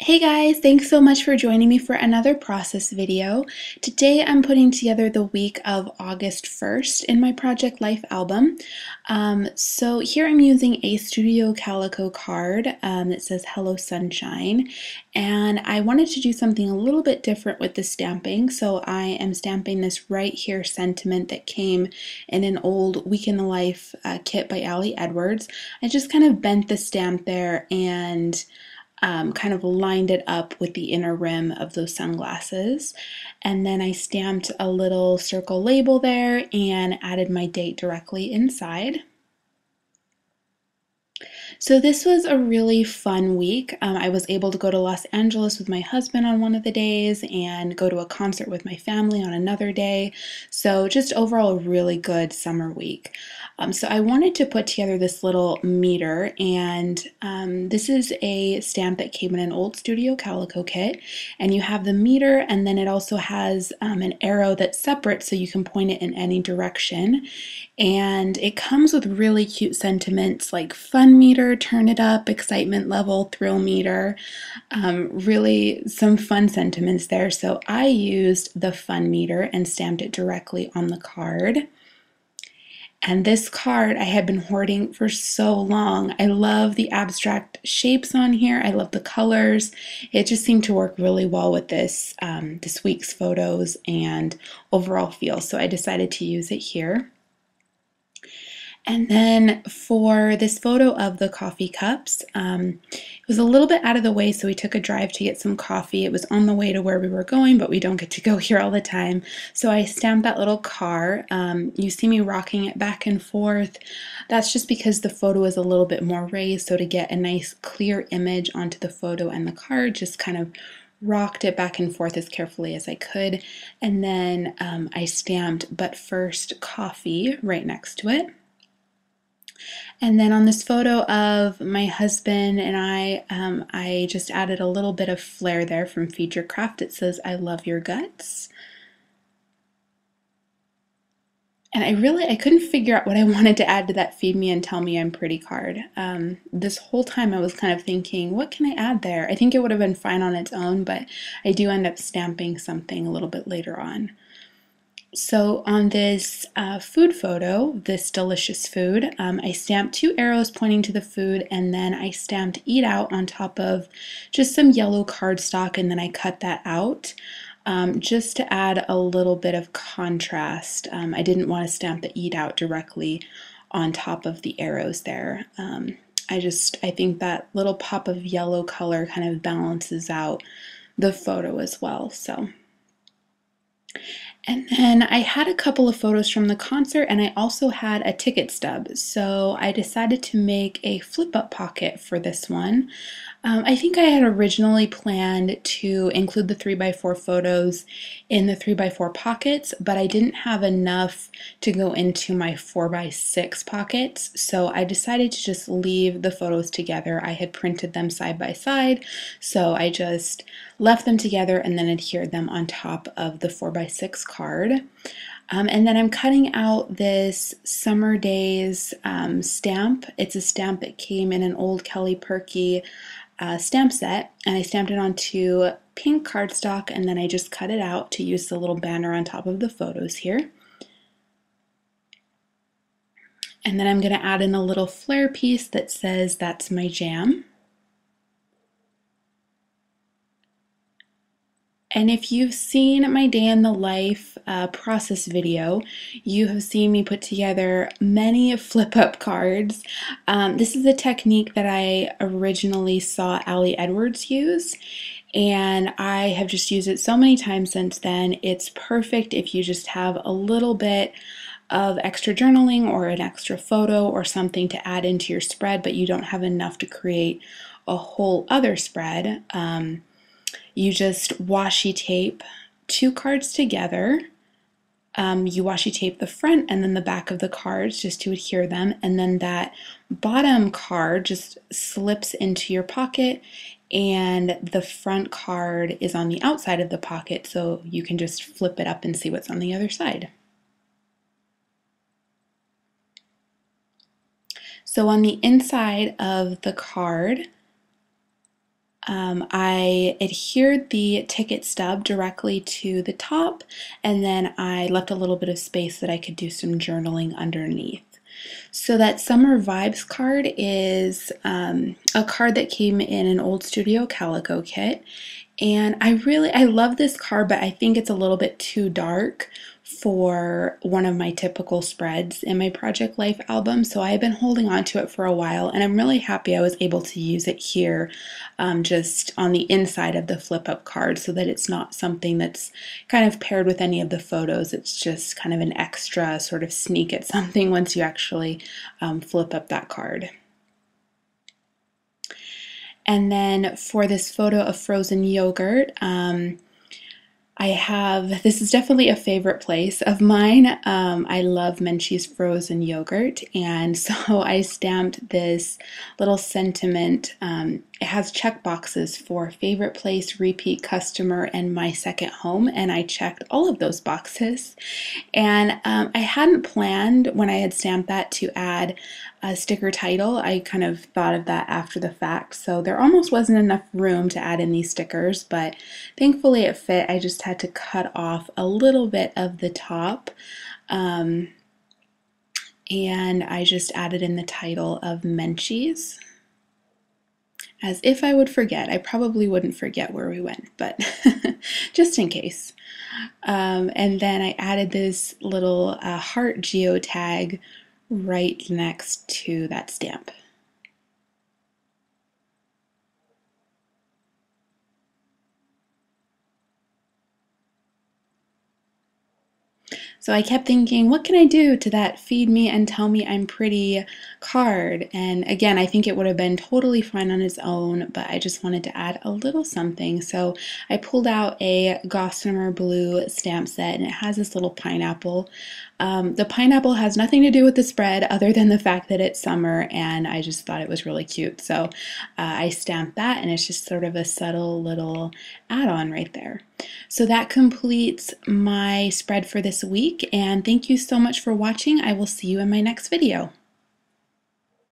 Hey guys, thanks so much for joining me for another process video. Today I'm putting together the week of August 1st in my Project Life album. Um, so here I'm using a Studio Calico card um, that says Hello Sunshine and I wanted to do something a little bit different with the stamping so I am stamping this right here sentiment that came in an old Week in the Life uh, kit by Ali Edwards. I just kind of bent the stamp there and um, kind of lined it up with the inner rim of those sunglasses. And then I stamped a little circle label there and added my date directly inside. So this was a really fun week. Um, I was able to go to Los Angeles with my husband on one of the days and go to a concert with my family on another day. So just overall a really good summer week. Um, so I wanted to put together this little meter and um, this is a stamp that came in an old Studio Calico kit and you have the meter and then it also has um, an arrow that's separate so you can point it in any direction and it comes with really cute sentiments like fun meter, turn it up, excitement level, thrill meter, um, really some fun sentiments there. So I used the fun meter and stamped it directly on the card. And this card I had been hoarding for so long. I love the abstract shapes on here. I love the colors. It just seemed to work really well with this, um, this week's photos and overall feel. So I decided to use it here. And then for this photo of the coffee cups, um, it was a little bit out of the way, so we took a drive to get some coffee. It was on the way to where we were going, but we don't get to go here all the time. So I stamped that little car. Um, you see me rocking it back and forth. That's just because the photo is a little bit more raised, so to get a nice clear image onto the photo and the card, just kind of rocked it back and forth as carefully as I could. And then um, I stamped, but first coffee right next to it. And then on this photo of my husband and I, um, I just added a little bit of flair there from Your Craft. It says, I love your guts. And I really, I couldn't figure out what I wanted to add to that Feed Me and Tell Me I'm Pretty card. Um, this whole time I was kind of thinking, what can I add there? I think it would have been fine on its own, but I do end up stamping something a little bit later on. So on this uh, food photo, this delicious food, um, I stamped two arrows pointing to the food and then I stamped eat out on top of just some yellow cardstock and then I cut that out um, just to add a little bit of contrast. Um, I didn't want to stamp the eat out directly on top of the arrows there. Um, I just, I think that little pop of yellow color kind of balances out the photo as well. So. And then I had a couple of photos from the concert and I also had a ticket stub. So I decided to make a flip up pocket for this one. Um, I think I had originally planned to include the 3x4 photos in the 3x4 pockets, but I didn't have enough to go into my 4x6 pockets, so I decided to just leave the photos together. I had printed them side by side, so I just left them together and then adhered them on top of the 4x6 card. Um, and then I'm cutting out this Summer Days um, stamp. It's a stamp that came in an old Kelly Purkey stamp set and I stamped it onto pink cardstock and then I just cut it out to use the little banner on top of the photos here. And then I'm going to add in a little flair piece that says that's my jam. And if you've seen my day in the life uh, process video, you have seen me put together many flip up cards. Um, this is a technique that I originally saw Ali Edwards use and I have just used it so many times since then. It's perfect if you just have a little bit of extra journaling or an extra photo or something to add into your spread, but you don't have enough to create a whole other spread. Um, you just washi tape two cards together. Um, you washi tape the front and then the back of the cards just to adhere them, and then that bottom card just slips into your pocket, and the front card is on the outside of the pocket, so you can just flip it up and see what's on the other side. So on the inside of the card, um, I adhered the ticket stub directly to the top and then I left a little bit of space that I could do some journaling underneath. So that Summer Vibes card is um, a card that came in an old Studio Calico kit. And I really, I love this card, but I think it's a little bit too dark for one of my typical spreads in my Project Life album. So I've been holding on to it for a while and I'm really happy I was able to use it here um, just on the inside of the flip up card so that it's not something that's kind of paired with any of the photos. It's just kind of an extra sort of sneak at something once you actually um, flip up that card. And then for this photo of frozen yogurt, um, I have, this is definitely a favorite place of mine. Um, I love Menchie's frozen yogurt, and so I stamped this little sentiment. Um, it has check boxes for favorite place, repeat customer, and my second home, and I checked all of those boxes. And um, I hadn't planned when I had stamped that to add a sticker title. I kind of thought of that after the fact, so there almost wasn't enough room to add in these stickers, but thankfully it fit. I just had to cut off a little bit of the top. Um, and I just added in the title of Menchie's. As if I would forget. I probably wouldn't forget where we went, but just in case. Um, and then I added this little uh, heart geotag right next to that stamp. So I kept thinking, what can I do to that feed me and tell me I'm pretty card? And again, I think it would have been totally fine on its own, but I just wanted to add a little something. So I pulled out a Gossamer Blue stamp set and it has this little pineapple. Um, the pineapple has nothing to do with the spread other than the fact that it's summer and I just thought it was really cute. So uh, I stamped that and it's just sort of a subtle little add-on right there. So that completes my spread for this week and thank you so much for watching. I will see you in my next video.